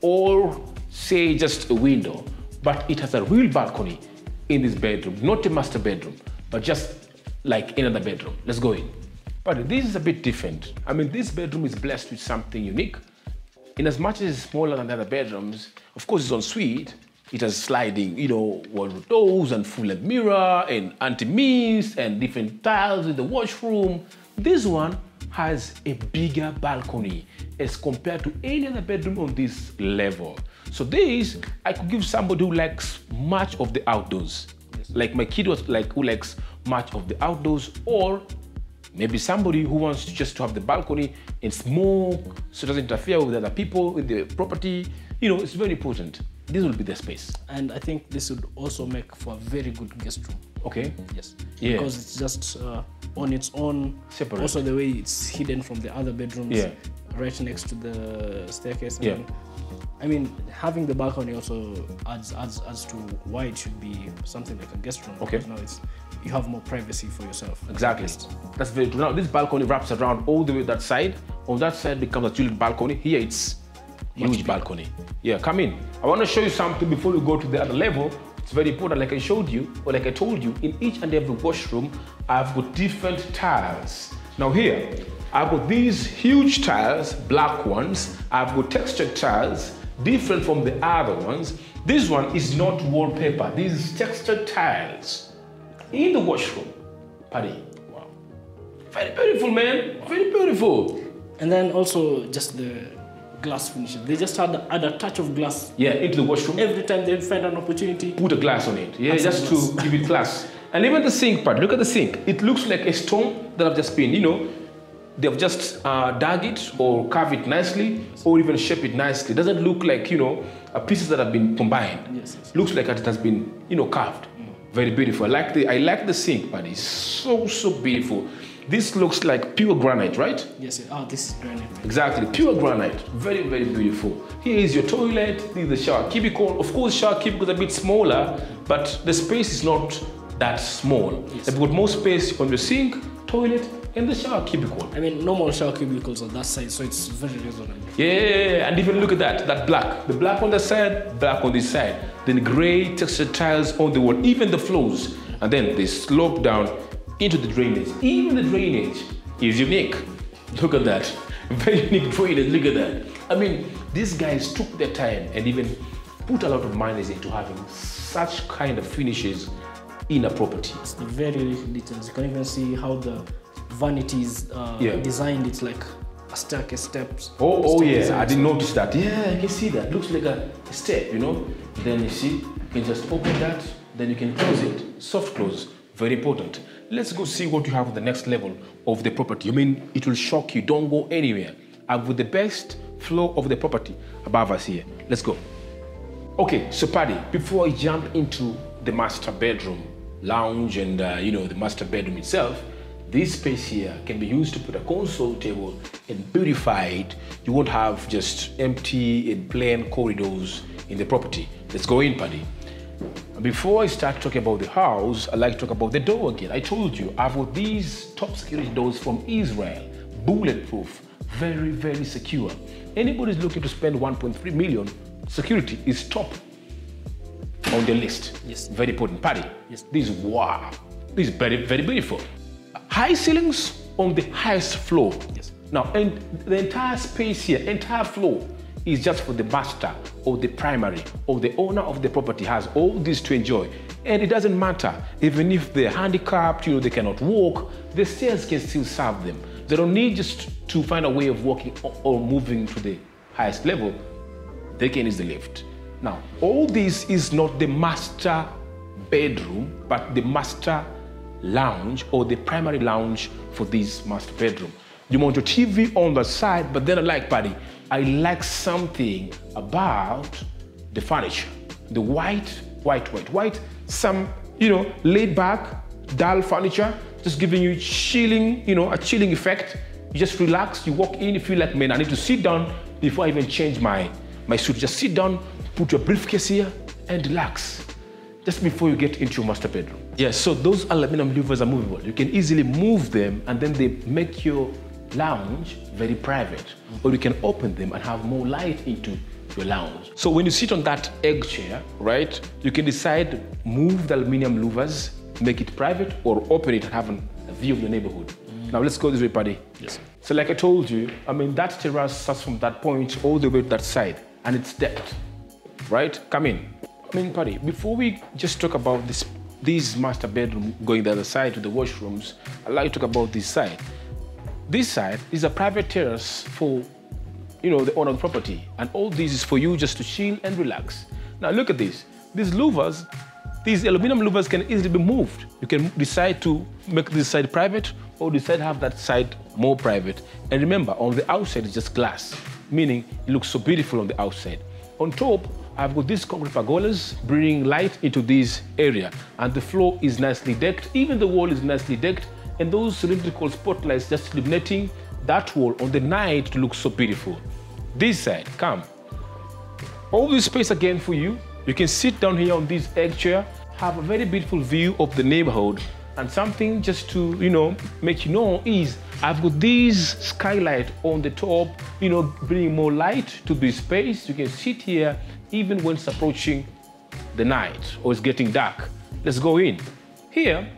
or say just a window, but it has a real balcony in this bedroom, not a master bedroom, but just like another bedroom. Let's go in. But this is a bit different. I mean, this bedroom is blessed with something unique. In as much as it's smaller than the other bedrooms, of course it's en suite. It has sliding, you know, wardrobe doors and full length mirror and anti-mist and different tiles in the washroom. This one has a bigger balcony as compared to any other bedroom on this level. So this, I could give somebody who likes much of the outdoors. Like my kid was like who likes much of the outdoors or Maybe somebody who wants just to have the balcony and smoke so it doesn't interfere with other people in the property. You know, it's very important. This will be the space. and i think this would also make for a very good guest room Okay? yes Yeah. because it's just uh, on its own Separate. also the way it's hidden from the other bedrooms Yeah. right next to the staircase I Yeah. mean, I mean, having the balcony also adds adds adds to why it should be something like a guest room. Okay. Now it's you have more privacy for yourself. Exactly. That's very true. Now, this balcony wraps around all the way that side, On that side becomes a Juliet balcony. Here it's huge balcony. Yeah, come in. I want to show you something before we go to the other level. It's very important, like I showed you, or like I told you, in each and every washroom, I've got different tiles. Now here, I've got these huge tiles, black ones. I've got textured tiles, different from the other ones. This one is not wallpaper. These textured tiles in the washroom. Paddy, wow. Very beautiful, man. Very beautiful. And then also just the glass finish. They just add, add a touch of glass Yeah, into the washroom. every time they find an opportunity. put a glass on it. Yeah, just glass. to give it class. And even the sink part, look at the sink. It looks like a stone that I've just been, you know, they've just uh, dug it or carved it nicely or even shape it nicely. It doesn't look like, you know, uh, pieces that have been combined. Yes, yes. Looks like it has been, you know, carved. Very beautiful. I like the I like the sink, but it's so so beautiful. This looks like pure granite, right? Yes, yes. Oh, this is granite. Exactly, pure granite. Very, very beautiful. Here is your toilet, this is the shower cubicle. Of course, shower cubicle is a bit smaller, but the space is not that small. You've got more space on the sink, toilet, and the shower cubicle. I mean, normal shower cubicles on that side, so it's very reasonable. Yeah, and even look at that, that black. The black on the side, black on this side. Then gray textured tiles on the wall, even the floors. And then they slope down into the drainage. Even the drainage is unique. Look at that. (laughs) Very unique drainage, look at that. I mean, these guys took their time and even put a lot of money into having such kind of finishes in a property. It's the very little details. You can even see how the vanities uh, Yeah. designed. It's like a staircase steps. Oh, oh yeah, design. I didn't notice that. Yeah, I can see that. Looks like a step, you know. Then you see, you can just open that, then you can close it. Soft close, very important. Let's go see what you have on the next level of the property. I mean, it will shock you. Don't go anywhere. I've got the best floor of the property above us here. Let's go. Okay, so Paddy, before I jump into the master bedroom, lounge, and uh, you know the master bedroom itself, this space here can be used to put a console table and beautify it. You won't have just empty and plain corridors in the property. Let's go in, Paddy. Before I start talking about the house, I'd like to talk about the door again. I told you I've got these top security doors from Israel, bulletproof, very, very secure. Anybody Anybody's looking to spend 1.3 million, security is top on the list. Yes. Very important. Paddy. Yes. This is wow. This is very, very beautiful. High ceilings on the highest floor. Yes. Now, and the entire space here, entire floor, is just for the master or the primary or the owner of the property has all this to enjoy. And it doesn't matter, even if they're handicapped, you know, they cannot walk, the stairs can still serve them. They don't need just to find a way of walking or, or moving to the highest level. They can use the lift. Now, all this is not the master bedroom, but the master lounge or the primary lounge for this master bedroom. You want your TV on the side, but then I like, buddy, I like something about the furniture. The white, white, white, white, some, you know, laid back, dull furniture, just giving you chilling, you know, a chilling effect. You just relax, you walk in, you feel like, man, I need to sit down before I even change my, my suit. Just sit down, put your briefcase here, and relax just before you get into your master bedroom. Yes, so those aluminum louvers are movable. You can easily move them and then they make your lounge very private. Or you can open them and have more light into your lounge. So when you sit on that egg chair, right, you can decide move the aluminum louvers, make it private, or open it and have a view of the neighborhood. Mm. Now let's go this way, buddy. Yes. So like I told you, I mean that terrace starts from that point all the way to that side, and it's depth, right? Come in. I mean, Paddy, before we just talk about this, this master bedroom going the other side to the washrooms, I'd like to talk about this side. This side is a private terrace for, you know, the owner of the property, and all this is for you just to chill and relax. Now look at this. These louvers, these aluminum louvers can easily be moved. You can decide to make this side private or decide to have that side more private. And remember, on the outside it's just glass, meaning it looks so beautiful on the outside. On top, I've got these concrete pergolas bringing light into this area, and the floor is nicely decked. Even the wall is nicely decked, and those cylindrical spotlights just illuminating that wall on the night to look so beautiful. This side, come. All this space again for you. You can sit down here on this egg chair, have a very beautiful view of the neighborhood, and something just to, you know, make you know is I've got this skylight on the top, you know, bringing more light to this space. You can sit here even when it's approaching the night or it's getting dark. Let's go in. Here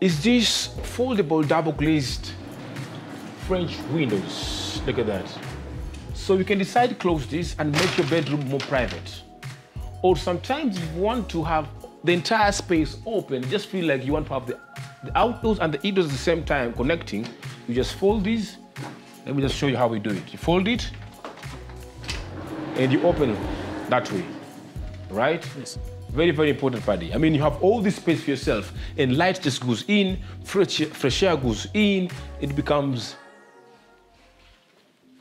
is this foldable double glazed French windows. Look at that. So you can decide to close this and make your bedroom more private. Or sometimes you want to have the entire space open, just feel like you want to have the, the outdoors and the indoors at the same time connecting. You just fold these. Let me just show you how we do it. You fold it and you open that way, right? Yes. Very, very important, buddy. I mean, you have all this space for yourself, and light just goes in, fresh, fresh air goes in, it becomes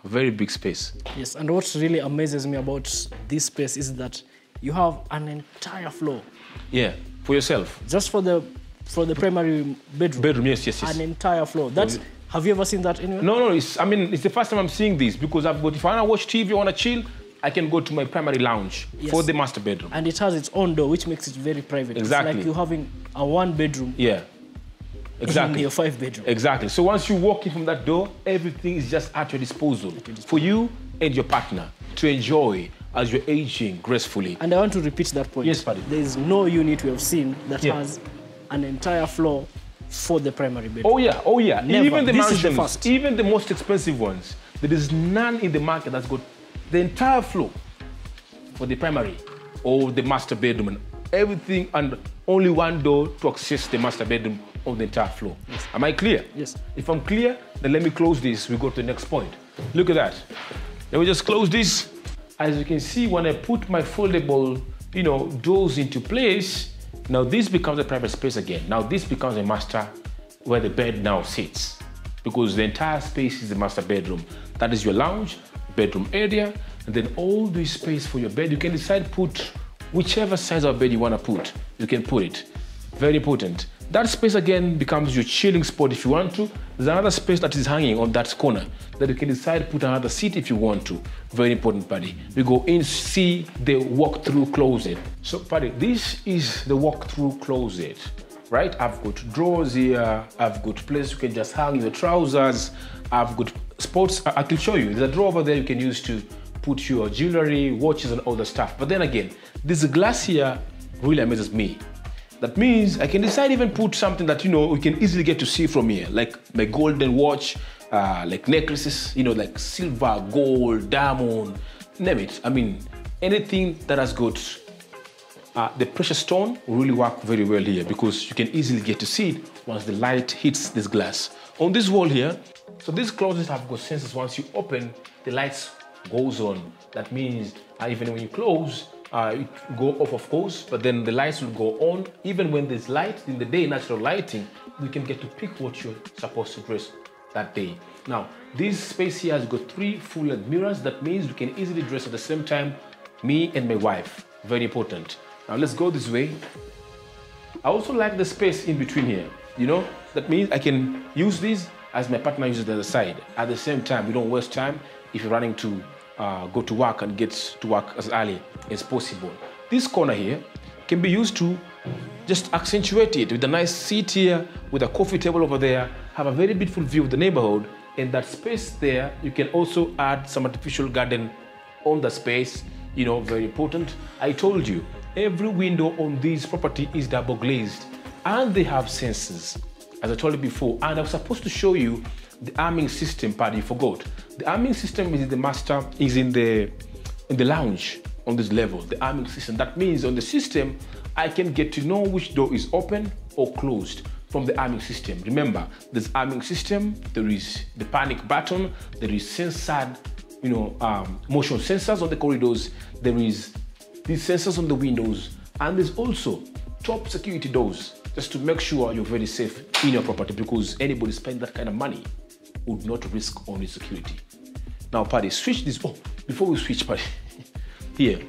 a very big space. Yes, and what really amazes me about this space is that you have an entire floor Yeah, for yourself. just for the for the primary bedroom. Bedroom, yes, yes, yes. An entire floor. That's have you ever seen that anywhere? No, no, it's, I mean, it's the first time I'm seeing this because I've got, if I want to watch TV, I want to chill, I can go to my primary lounge Yes. for the master bedroom. And it has its own door, which makes it very private. Exactly. It's like you having a one bedroom Yeah, in exactly. your five bedroom. Exactly. So once you walk in from that door, everything is just at your disposal for you and your partner to enjoy as you're aging gracefully. And I want to repeat that point. Yes, Paddy. There is no unit we have seen that Yeah. has an entire floor for the primary bedroom. Oh yeah, oh yeah. Never. Even the This is the mansions, first. even the most expensive ones, there is none in the market that's got the entire floor for the primary or the master bedroom and everything and only one door to access the master bedroom on the entire floor. Am I clear? Yes. If I'm clear, then let me close this. We go to the next point. Look at that. Let me just close this. As you can see, when I put my foldable, you know, doors into place, now this becomes a private space again. Now this becomes a master where the bed now sits because the entire space is the master bedroom. That is your lounge, bedroom area, and then all this space for your bed. You can decide put whichever size of bed you want to put. You can put it. Very important. That space again becomes your chilling spot if you want to. There's another space that is hanging on that corner that you can decide put another seat if you want to. Very important, buddy. We go in, see the walk-through closet. So, buddy, this is the walk-through closet, right? I've got drawers here. I've got place you can just hang your trousers. I've got sports. I can show you. There's a drawer over there you can use to put your jewelry, watches, and all the stuff. But then again, this glass here really amazes me. That means I can decide even put something that you know we can easily get to see from here, like my golden watch, uh, like necklaces, you know, like silver, gold, diamond, name it. I mean, anything that has got uh, the precious stone really work very well here because you can easily get to see it once the light hits this glass. On this wall here, so these closets have got sensors. Once you open, the lights goes on. That means uh, even when you close, uh, it go off of course, but then the lights will go on. Even when there's light in the day, natural lighting, you can get to pick what you're supposed to dress that day. Now, this space here has got three full-length mirrors. That means we can easily dress at the same time, me and my wife. Very important. Now let's go this way. I also like the space in between here. You know, that means I can use this as my partner uses the other side. At the same time, we don't waste time if you're running to uh, go to work and get to work as early as possible. This corner here can be used to just accentuate it with a nice seat here, with a coffee table over there, have a very beautiful view of the neighborhood. In that space there, you can also add some artificial garden on the space, you know, very important. I told you, every window on this property is double glazed and they have sensors, as I told you before. And I was supposed to show you the arming system, but you forgot. The arming system is in the master, is in the in the lounge on this level, the arming system. That means on the system, I can get to know which door is open or closed from the arming system. Remember, there's arming system, there is the panic button, there is sensor, you know, um, motion sensors on the corridors, there is these sensors on the windows, and there's also top security doors just to make sure you're very safe in your property because anybody spending that kind of money would not risk only security. Now, Paddy, switch this. Oh, before we switch, Paddy, (laughs) here,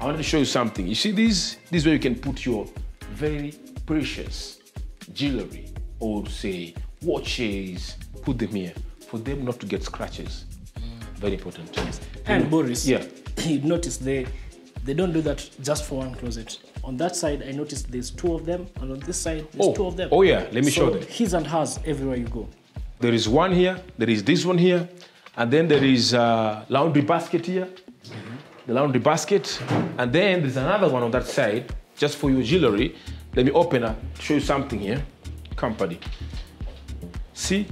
I wanted to show you something. You see this? This is where you can put your very precious jewelry or say watches, put them here for them not to get scratches. Mm. Very important. And Boris, Yeah. (clears throat) you notice they they don't do that just for one closet. On that side, I noticed there's two of them, and on this side, there's oh. two of them. oh yeah, let me show So them. His and hers everywhere you go. There is one here, there is this one here, and then there is a laundry basket here, the laundry basket, and then there's another one on that side, just for your jewelry. Let me open up, show you something here. Company. See,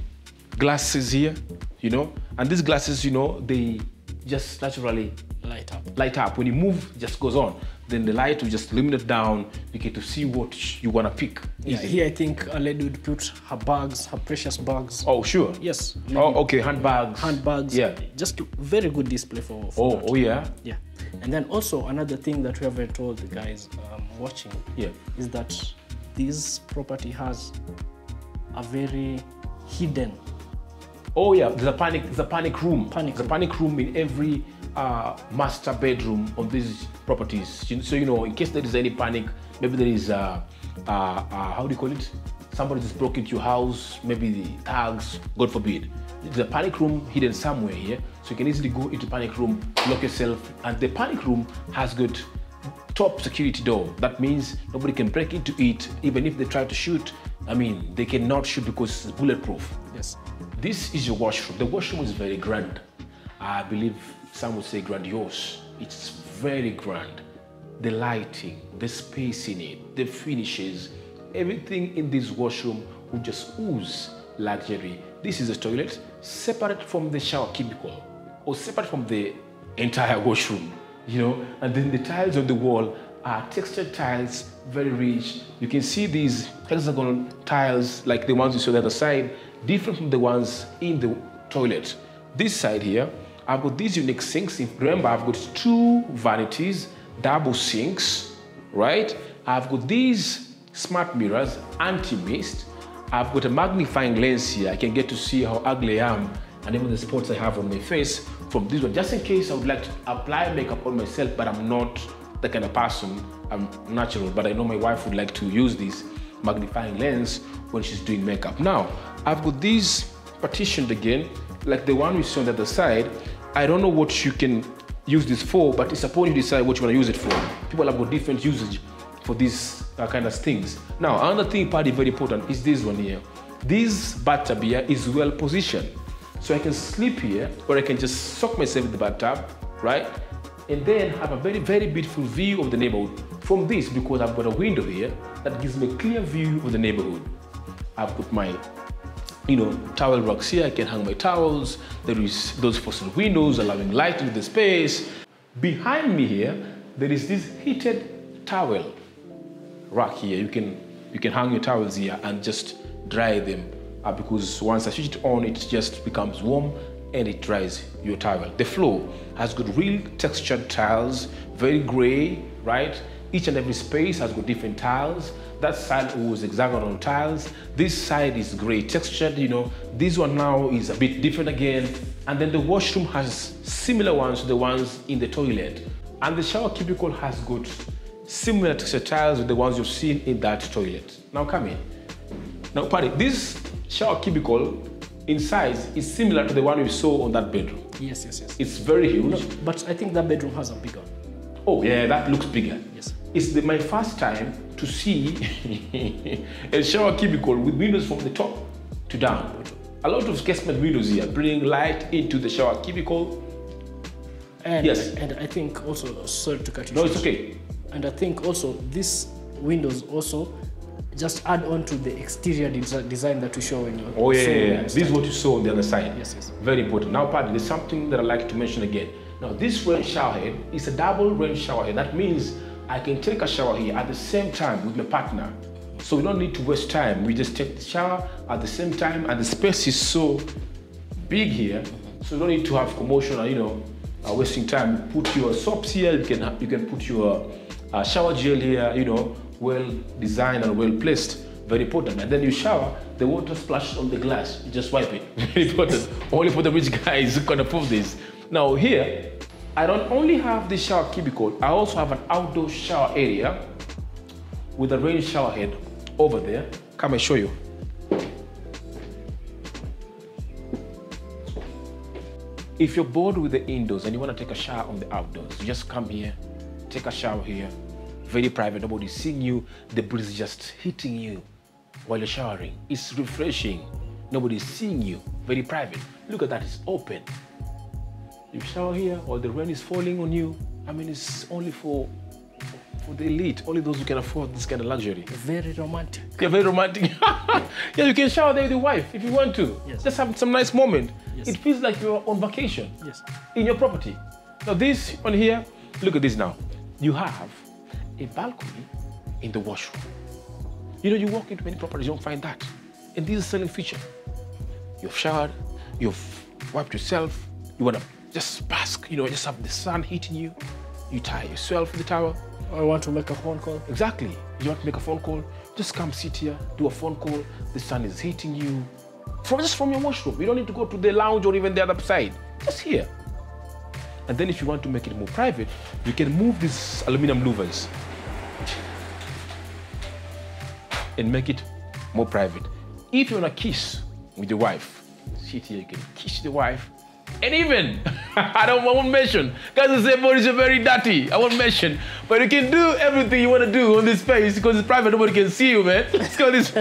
glasses here, you know, and these glasses, you know, they just naturally Light up. light up. When you move, it just goes on. Then the light will just illuminate down. You get to see what you wanna pick. Yeah, easily. here I think a lady would put her bags, her precious bags. Oh, sure. Yes. Oh, okay. Handbags. Handbags. Yeah. Just very good display for. for Oh, that. oh yeah. Yeah. And then also another thing that we haven't told the guys um, watching Yeah. is that this property has a very hidden Oh yeah. There's a panic. There's a panic room. Panic There's a panic room in every uh, master bedroom on these properties. So you know, in case there is any panic, maybe there is uh, uh, uh, how do you call it? Somebody just broke into your house. Maybe the tags. God forbid. There's a panic room hidden somewhere here, so you can easily go into panic room, lock yourself, and the panic room has got top security door. That means nobody can break into it, even if they try to shoot. I mean, they cannot shoot because it's bulletproof. yes This is your washroom. The washroom is very grand. I believe some would say grandiose. It's very grand. The lighting, the space in it, the finishes, everything in this washroom would just ooze luxury. This is a toilet separate from the shower cubicle or separate from the entire (laughs) washroom, you know. And then the tiles on the wall are textured tiles, very rich. You can see these hexagonal tiles like the ones you saw on the other side, different from the ones in the toilet. This side here, I've got these unique sinks. If remember, I've got two vanities, double sinks, right? I've got these smart mirrors, anti-mist. I've got a magnifying lens here. I can get to see how ugly I am and even the spots I have on my face from this one. Just in case I would like to apply makeup on myself, but I'm not the kind of person. I'm natural, but I know my wife would like to use this magnifying lens when she's doing makeup. Now, I've got these partitioned again, like the one we saw on the other side. I don't know what you can use this for, but it's upon you decide what you want to use it for. People have got different usage for these uh, kind of things. Now, another thing, Paddy very important, is this one here. This bathtub here is well positioned. So I can sleep here, or I can just soak myself in the bathtub, right? And then have a very, very beautiful view of the neighborhood from this because I've got a window here that gives me a clear view of the neighborhood. I've put my you know, towel racks here. I can hang my towels. There is those fossil windows allowing light into the space. Behind me here, there is this heated towel rack here. You can you can hang your towels here and just dry them uh, because once I switch it on, it just becomes warm and it dries your towel. The floor has got real textured tiles, very gray, right? Each and every space has got different tiles. That side was hexagonal tiles. This side is gray textured, you know. This one now is a bit different again. And then the washroom has similar ones to the ones in the toilet. And the shower cubicle has got similar textured tiles with the ones you've seen in that toilet. Now come in. Now, Paddy, this shower cubicle in size is similar to the one we saw on that bedroom. yes yes yes It's very huge. no, but i think that bedroom has a bigger Oh, yeah, that looks bigger. Yes. It's the, my first time to see (laughs) a shower cubicle with windows from the top to down. A lot of casement windows here bring light into the shower cubicle. and Yes. and i think also sorry to cut you No, it's okay. and i think also these windows also just add on to the exterior desi- design that we show in your Oh, yeah, yeah, yeah. This is what you saw on the other side. Yes, yes. Very important. Now, Paddy, there's something that I like to mention again. Now, this rain shower head is a double rain shower head. That means I can take a shower here at the same time with my partner. So we don't need to waste time. We just take the shower at the same time, and the space is so big here, so you don't need to have commotion or you know uh, wasting time. Put your soaps here. You can you can put your uh, shower gel here. You know, well designed and well placed. Very important. And then you shower, the water splashes on the glass. You just wipe it. (laughs) Very important. only for the rich guys who can afford this. Now here, I don't only have the shower cubicle. I also have an outdoor shower area with a rain shower head over there. Come and show you. If you're bored with the indoors and you want to take a shower on the outdoors, you just come here, take a shower here. Very private, nobody's seeing you. The breeze is just hitting you while you're showering. It's refreshing. Nobody's seeing you. Very private. Look at that, it's open. You shower here, or the rain is falling on you. I mean, it's only for for the elite, only those who can afford this kind of luxury. Very romantic. You're very romantic. (laughs) yeah, you can shower there with your wife if you want to. Yes. Just have some nice moment. Yes. It feels like you're on vacation Yes. in your property. Now this on here, look at this now. You have a balcony in the washroom. You know, you walk into many properties, you don't find that. And this is a selling feature. You've showered, you've wiped yourself, you wanna just bask, you know, just have the sun hitting you. You tie yourself in the towel. I want to make a phone call. Exactly. You want to make a phone call? Just come sit here, do a phone call. The sun is hitting you. From just from your washroom. You don't need to go to the lounge or even the other side. Just here. And then if you want to make it more private, you can move these aluminum louvers and make it more private. If you want to kiss with your wife, sit here, you can kiss the wife. And even, (laughs) I don't want won't mention, guys say bodies are very dirty. I won't mention. But you can do everything you want to do on this space because it's private, nobody can see you, man. Let's go this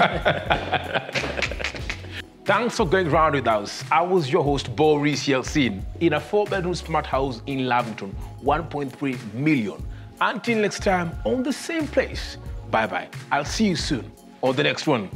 Thanks for going round with us. I was your host, Boris Yelstine, in a four bedroom smart house in Lavington, 1.3 million. Until next time, on the same place. Bye bye. I'll see you soon on the next one.